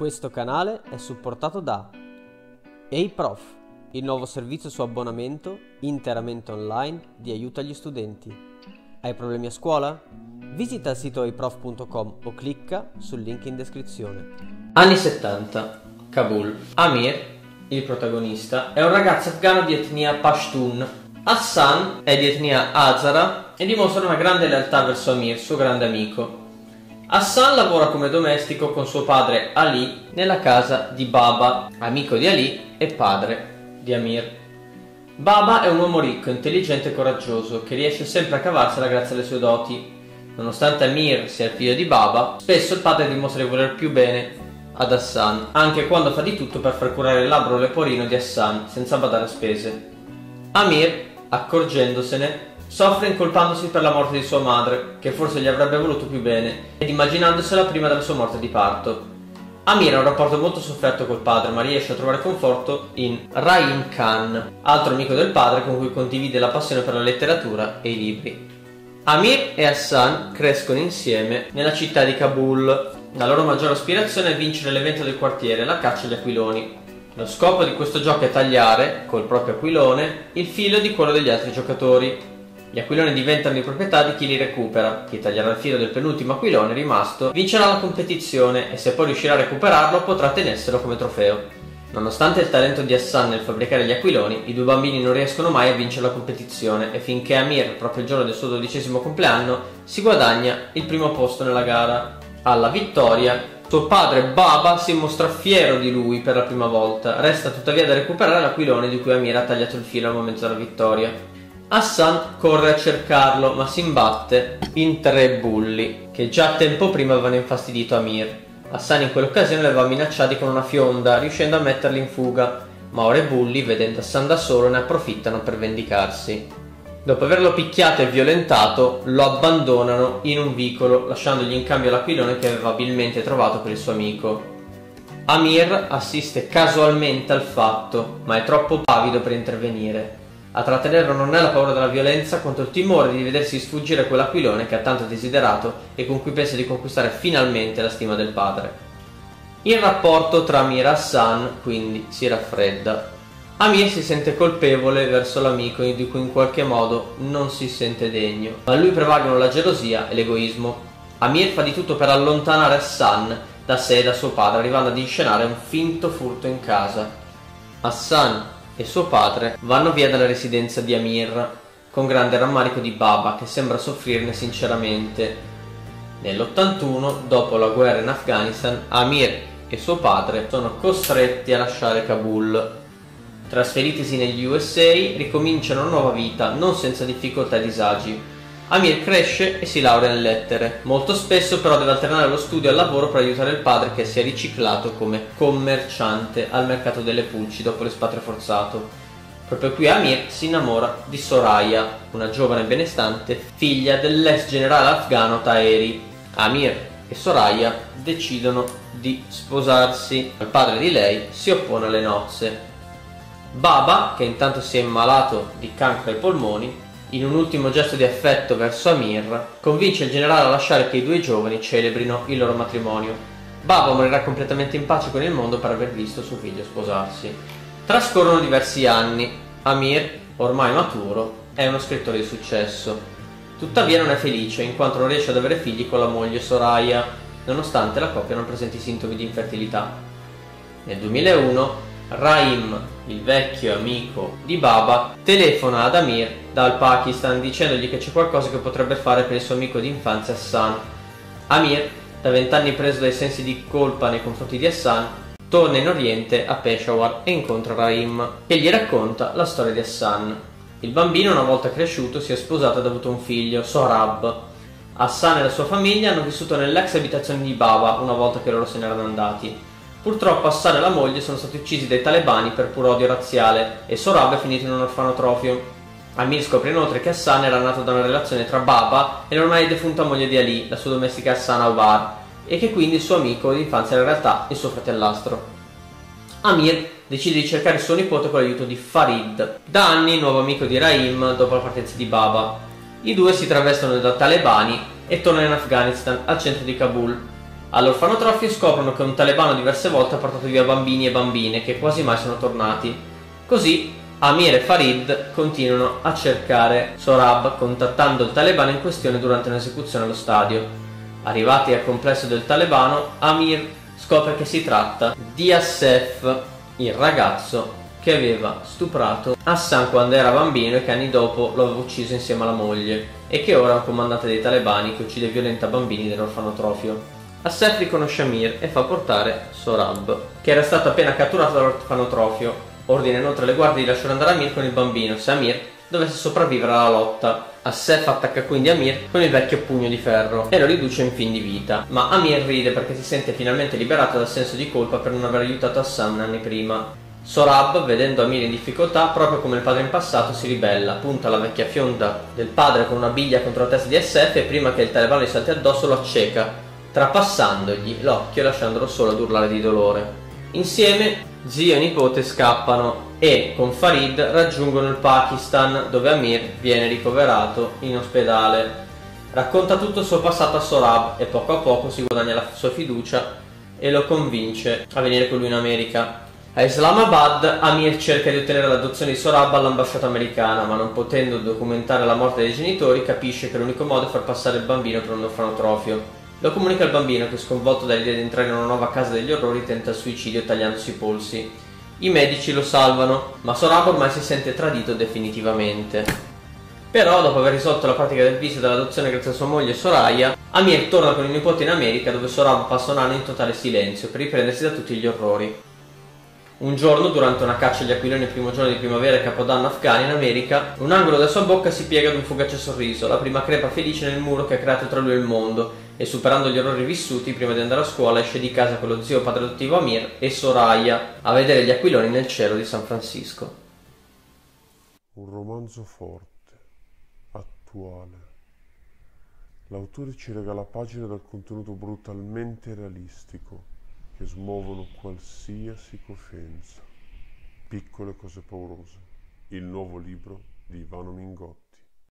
Questo canale è supportato da EIPROF, il nuovo servizio su abbonamento interamente online di aiuto agli studenti. Hai problemi a scuola? Visita il sito eiprof.com o clicca sul link in descrizione. Anni 70, Kabul. Amir, il protagonista, è un ragazzo afghano di etnia Pashtun. Hassan è di etnia Hazara e dimostra una grande lealtà verso Amir, suo grande amico. Hassan lavora come domestico con suo padre Ali nella casa di Baba, amico di Ali e padre di Amir. Baba è un uomo ricco, intelligente e coraggioso che riesce sempre a cavarsela grazie alle sue doti. Nonostante Amir sia il figlio di Baba, spesso il padre dimostra di voler più bene ad Hassan, anche quando fa di tutto per far curare il labbro leporino di Hassan senza badare a spese. Amir, accorgendosene, Soffre incolpandosi per la morte di sua madre, che forse gli avrebbe voluto più bene, ed immaginandosela prima della sua morte di parto. Amir ha un rapporto molto sofferto col padre, ma riesce a trovare conforto in Rahim Khan, altro amico del padre con cui condivide la passione per la letteratura e i libri. Amir e Hassan crescono insieme nella città di Kabul. La loro maggiore aspirazione è vincere l'evento del quartiere, la caccia agli aquiloni. Lo scopo di questo gioco è tagliare, col proprio aquilone, il filo di quello degli altri giocatori. Gli aquiloni diventano di proprietà di chi li recupera. Chi taglierà il filo del penultimo aquilone rimasto vincerà la competizione e se poi riuscirà a recuperarlo potrà tenerselo come trofeo. Nonostante il talento di Hassan nel fabbricare gli aquiloni, i due bambini non riescono mai a vincere la competizione e finché Amir, proprio il giorno del suo dodicesimo compleanno, si guadagna il primo posto nella gara. Alla vittoria, suo padre Baba si mostra fiero di lui per la prima volta. Resta tuttavia da recuperare l'aquilone di cui Amir ha tagliato il filo al momento della vittoria. Hassan corre a cercarlo, ma si imbatte in tre bulli, che già tempo prima avevano infastidito Amir. Hassan in quell'occasione li aveva minacciati con una fionda, riuscendo a metterli in fuga, ma ora i bulli, vedendo Hassan da solo, ne approfittano per vendicarsi. Dopo averlo picchiato e violentato, lo abbandonano in un vicolo, lasciandogli in cambio l'aquilone che aveva abilmente trovato per il suo amico. Amir assiste casualmente al fatto, ma è troppo pavido per intervenire. A trattenerlo non è la paura della violenza quanto il timore di vedersi sfuggire quell'aquilone che ha tanto desiderato e con cui pensa di conquistare finalmente la stima del padre. Il rapporto tra Amir e Hassan quindi si raffredda. Amir si sente colpevole verso l'amico di cui in qualche modo non si sente degno, ma a lui prevalgono la gelosia e l'egoismo. Amir fa di tutto per allontanare Hassan da sé e da suo padre, arrivando ad inscenare un finto furto in casa. Hassan e suo padre vanno via dalla residenza di Amir, con grande rammarico di Baba che sembra soffrirne sinceramente. Nell'81, dopo la guerra in Afghanistan, Amir e suo padre sono costretti a lasciare Kabul. Trasferitisi negli USA, ricominciano una nuova vita, non senza difficoltà e disagi. Amir cresce e si laurea in lettere. Molto spesso però deve alternare lo studio al lavoro per aiutare il padre che si è riciclato come commerciante al mercato delle pulci dopo l'espatrio forzato. Proprio qui Amir si innamora di Soraya, una giovane benestante figlia dell'ex generale afghano Taheri. Amir e Soraya decidono di sposarsi. Il padre di lei si oppone alle nozze. Baba, che intanto si è ammalato di cancro ai polmoni, in un ultimo gesto di affetto verso Amir, convince il generale a lasciare che i due giovani celebrino il loro matrimonio. Baba morirà completamente in pace con il mondo per aver visto suo figlio sposarsi. Trascorrono diversi anni. Amir, ormai maturo, è uno scrittore di successo. Tuttavia non è felice in quanto non riesce ad avere figli con la moglie Soraya, nonostante la coppia non presenti sintomi di infertilità. Nel 2001 Raim, il vecchio amico di Baba, telefona ad Amir dal Pakistan dicendogli che c'è qualcosa che potrebbe fare per il suo amico di infanzia Hassan. Amir, da vent'anni preso dai sensi di colpa nei confronti di Hassan, torna in Oriente a Peshawar e incontra Raim, che gli racconta la storia di Hassan. Il bambino, una volta cresciuto, si è sposato ed ha avuto un figlio, Sohrab. Hassan e la sua famiglia hanno vissuto nell'ex abitazione di Baba una volta che loro se ne erano andati. Purtroppo Hassan e la moglie sono stati uccisi dai talebani per puro odio razziale e Sorab è finito in un orfanotrofio. Amir scopre inoltre che Hassan era nato da una relazione tra Baba e l'ormai defunta moglie di Ali, la sua domestica Hassan Aubar, e che quindi il suo amico d'infanzia era in realtà il suo fratellastro. Amir decide di cercare suo nipote con l'aiuto di Farid, da anni nuovo amico di Rahim dopo la partenza di Baba. I due si travestono da talebani e tornano in Afghanistan, al centro di Kabul, All'orfanotrofio scoprono che un talebano diverse volte ha portato via bambini e bambine che quasi mai sono tornati. Così Amir e Farid continuano a cercare Sorab contattando il talebano in questione durante un'esecuzione allo stadio. Arrivati al complesso del talebano, Amir scopre che si tratta di Assef, il ragazzo che aveva stuprato Hassan quando era bambino e che anni dopo lo aveva ucciso insieme alla moglie e che ora è un comandante dei talebani che uccide e violenta bambini dell'orfanotrofio. Assef riconosce Amir e fa portare Sorab, che era stato appena catturato dall'orfanotrofio. Ordina inoltre alle guardie di lasciare andare Amir con il bambino se Amir dovesse sopravvivere alla lotta. Assef attacca quindi Amir con il vecchio pugno di ferro e lo riduce in fin di vita, ma Amir ride perché si sente finalmente liberato dal senso di colpa per non aver aiutato Hassan anni prima. Sorab, vedendo Amir in difficoltà, proprio come il padre in passato, si ribella, punta la vecchia fionda del padre con una biglia contro la testa di SF e prima che il talebano gli salti addosso lo acceca, trapassandogli l'occhio e lasciandolo solo ad urlare di dolore. Insieme, zio e nipote scappano e, con Farid, raggiungono il Pakistan, dove Amir viene ricoverato in ospedale. Racconta tutto il suo passato a Sorab e poco a poco si guadagna la sua fiducia e lo convince a venire con lui in America. A Islamabad, Amir cerca di ottenere l'adozione di Sorab all'ambasciata americana, ma non potendo documentare la morte dei genitori, capisce che l'unico modo è far passare il bambino per un orfanotrofio. Lo comunica al bambino che, sconvolto dall'idea di entrare in una nuova casa degli orrori, tenta il suicidio tagliandosi i polsi. I medici lo salvano, ma Sorab ormai si sente tradito definitivamente. Però, dopo aver risolto la pratica del viso dell'adozione grazie a sua moglie Soraya, Amir torna con il nipote in America dove Sorab passa un anno in totale silenzio per riprendersi da tutti gli orrori. Un giorno, durante una caccia agli aquiloni il primo giorno di primavera e capodanno afghani in America, un angolo della sua bocca si piega ad un fugace sorriso, la prima crepa felice nel muro che ha creato tra lui e il mondo, e superando gli orrori vissuti, prima di andare a scuola esce di casa con lo zio padre adottivo Amir e Soraya a vedere gli aquiloni nel cielo di San Francisco. Un romanzo forte, attuale. L'autore ci regala pagine dal contenuto brutalmente realistico che smuovono qualsiasi coscienza. Piccole cose paurose. Il nuovo libro di Ivano Mingotti.